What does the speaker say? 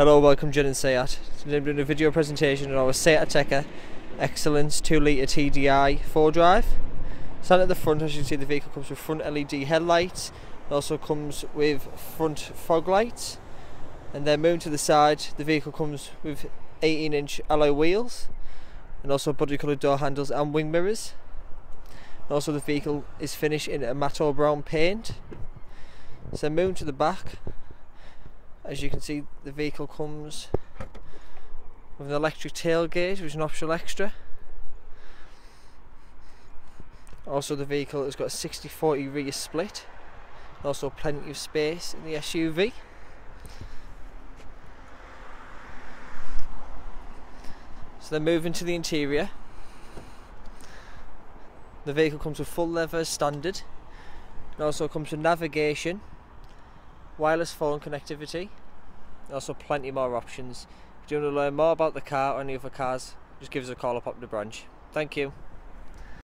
Hello, welcome Jennings SEAT. Today I'm doing a video presentation on our Seat Ateca Xcellence 2 litre TDI 4 drive. Starting at the front, as you can see the vehicle comes with front LED headlights. It also comes with front fog lights. And then moving to the side, the vehicle comes with 18 inch alloy wheels. And also body coloured door handles and wing mirrors. And also the vehicle is finished in a matte brown paint. So moving to the back, as you can see the vehicle comes with an electric tailgate which is an optional extra. Also the vehicle has got a 60-40 rear split. Also plenty of space in the SUV so then moving to the interior. The vehicle comes with full leather standard. It also comes with navigation wireless phone connectivity, also plenty more options. If you want to learn more about the car or any other cars, just give us a call up at the branch. Thank you.